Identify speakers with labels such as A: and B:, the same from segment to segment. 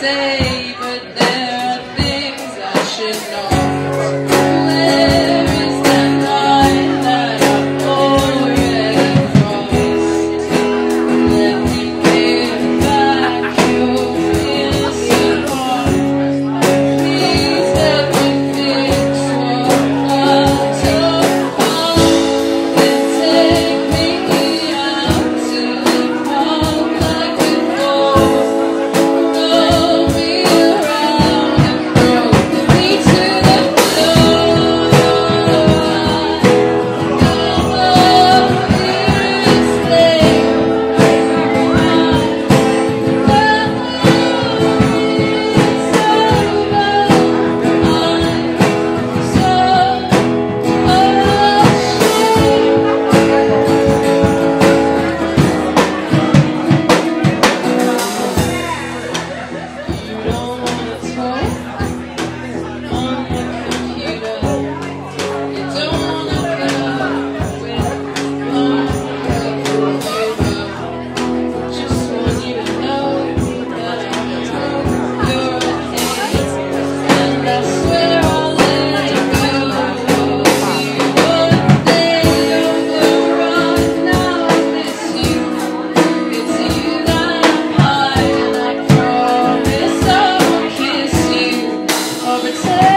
A: say, but then. return.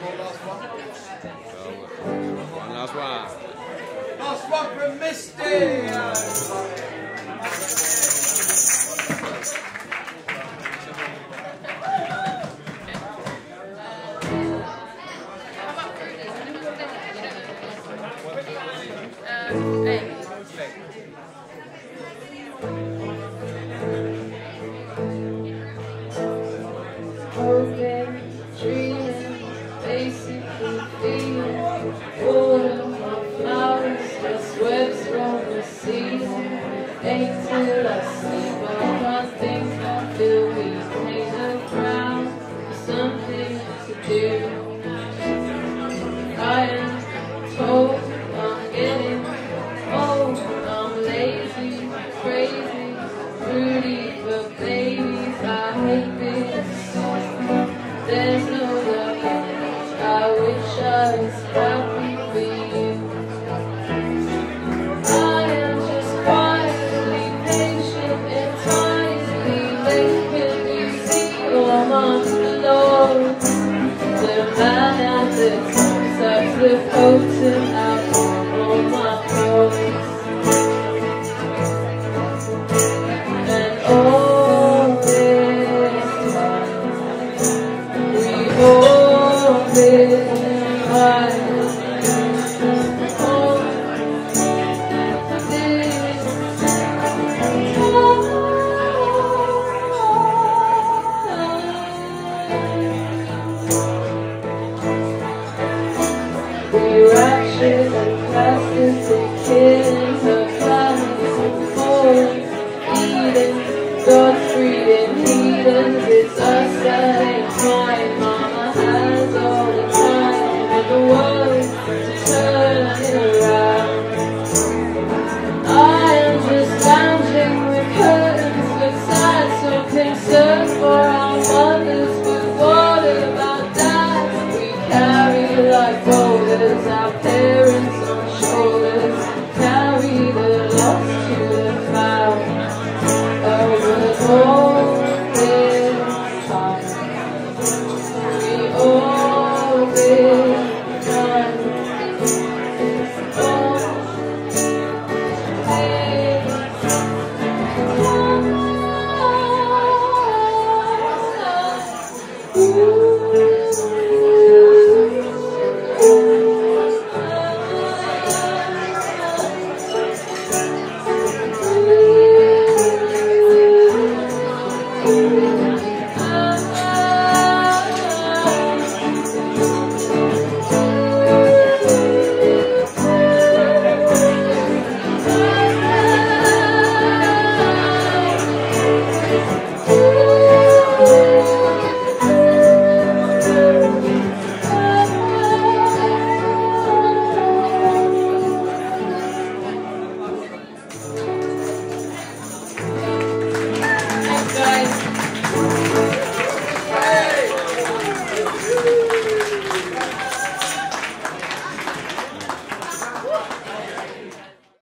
A: last one? One last one. Last one from Misty. wish I happy feet. Deus.